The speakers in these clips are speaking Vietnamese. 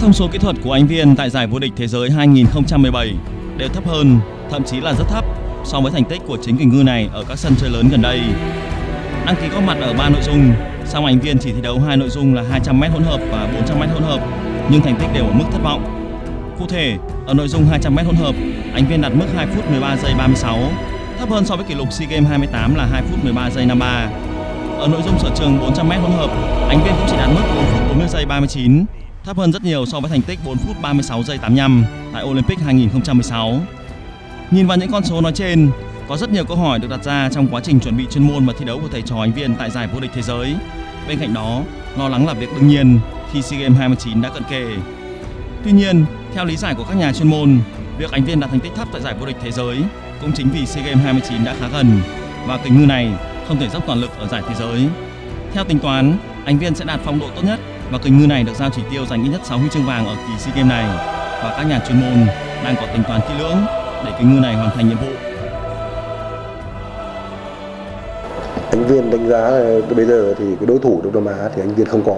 Các thông số kỹ thuật của anh Viên tại giải vô địch thế giới 2017 đều thấp hơn, thậm chí là rất thấp so với thành tích của chính kình ngư này ở các sân chơi lớn gần đây. Đăng ký góp mặt ở ba nội dung, song anh Viên chỉ thi đấu hai nội dung là 200m hỗn hợp và 400m hỗn hợp, nhưng thành tích đều ở mức thất vọng. Cụ thể, ở nội dung 200m hỗn hợp, anh Viên đạt mức 2 phút 13 giây 36, thấp hơn so với kỷ lục SEA Games 28 là 2 phút 13 giây 53. Ở nội dung sở trường 400m hỗn hợp, anh Viên cũng chỉ đạt mức 4 phút 40 giây 39, thấp hơn rất nhiều so với thành tích 4 phút 36 giây 85 tại Olympic 2016. Nhìn vào những con số nói trên, có rất nhiều câu hỏi được đặt ra trong quá trình chuẩn bị chuyên môn và thi đấu của thầy trò anh Viên tại giải vô địch thế giới. Bên cạnh đó, lo lắng là việc đương nhiên khi SEA Games 29 đã cận kề. Tuy nhiên, theo lý giải của các nhà chuyên môn, việc anh Viên đạt thành tích thấp tại giải vô địch thế giới cũng chính vì SEA Games 29 đã khá gần và kình ngư này không thể dốc toàn lực ở giải thế giới. Theo tính toán, anh Viên sẽ đạt phong độ tốt nhất và kình ngư này được giao chỉ tiêu giành ít nhất 6 huy chương vàng ở kỳ SEA Games này và các nhà chuyên môn đang có tính toán kỹ lưỡng để kình ngư này hoàn thành nhiệm vụ. Anh Viên đánh giá là bây giờ thì cái đối thủ Đông Nam Á thì anh Viên không có.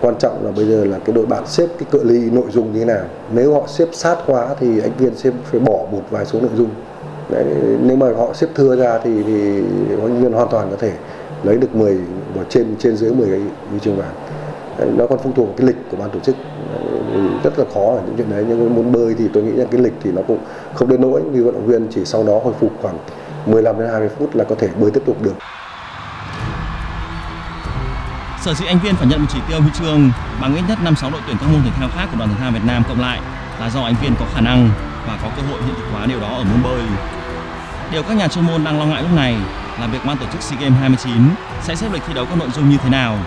Quan trọng là bây giờ là cái đội bạn xếp cái cự ly nội dung như thế nào. Nếu họ xếp sát quá thì anh Viên sẽ phải bỏ một vài số nội dung. Đấy, nếu mà họ xếp thưa ra thì, thì anh Viên hoàn toàn có thể lấy được 10 trên trên dưới 10 cái huy chương vàng. Nó còn phụ thuộc vào cái lịch của ban tổ chức rất là khó ở những chuyện đấy, nhưng muốn bơi thì tôi nghĩ là cái lịch thì nó cũng không đến nỗi vì vận động viên, chỉ sau đó hồi phục khoảng 15 đến 20 phút là có thể bơi tiếp tục được. Sở dĩ anh Viên phải nhận một chỉ tiêu huy chương bằng ít nhất 5-6 đội tuyển các môn thể thao khác của đoàn thể thao Việt Nam cộng lại là do anh Viên có khả năng và có cơ hội hiện thực hóa điều đó ở môn bơi. Điều các nhà chuyên môn đang lo ngại lúc này là việc ban tổ chức SEA Games 29 sẽ xếp lịch thi đấu các nội dung như thế nào.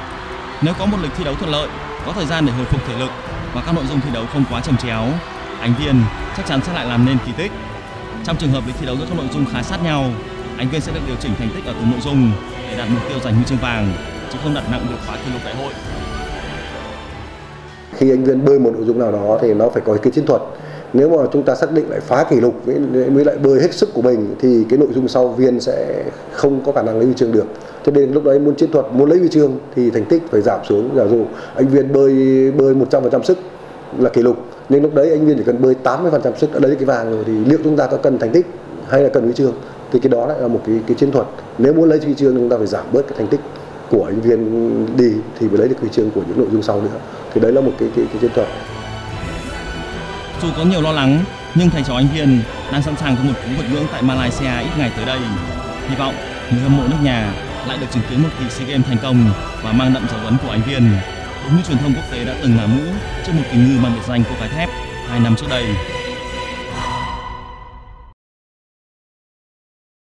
Nếu có một lịch thi đấu thuận lợi, có thời gian để hồi phục thể lực và các nội dung thi đấu không quá trồng chéo, anh Viên chắc chắn sẽ lại làm nên kỳ tích. Trong trường hợp lịch thi đấu giữa các nội dung khá sát nhau, anh Viên sẽ được điều chỉnh thành tích ở từng nội dung để đạt mục tiêu giành huy chương vàng chứ không đặt nặng việc phá kỷ lục đại hội. Khi anh Viên bơi một nội dung nào đó thì nó phải có cái chiến thuật. Nếu mà chúng ta xác định lại phá kỷ lục với, với lại bơi hết sức của mình thì cái nội dung sau Viên sẽ không có khả năng lấy huy chương được. Cho nên lúc đấy muốn chiến thuật, muốn lấy huy chương thì thành tích phải giảm xuống. Giả dụ anh Viên bơi bơi 100% sức là kỷ lục nhưng lúc đấy anh Viên chỉ cần bơi 80% sức đã lấy cái vàng rồi thì liệu chúng ta có cần thành tích hay là cần huy chương thì cái đó lại là một cái cái chiến thuật nếu muốn lấy huy chương chúng ta phải giảm bớt cái thành tích của anh viên đi thì mới lấy được huy chương của những nội dung sau nữa thì đấy là một cái cái, cái chiến thuật dù có nhiều lo lắng, nhưng thầy trò anh Viên đang sẵn sàng cho một cú vượt ngưỡng tại Malaysia ít ngày tới đây. Hy vọng người hâm mộ nước nhà lại được chứng kiến một kỳ SEA Games thành công và mang đậm dấu ấn của anh Viên. Đúng như truyền thông quốc tế đã từng ngả mũ trước một kỳ ngư mang biệt danh cô gái thép hai năm trước đây.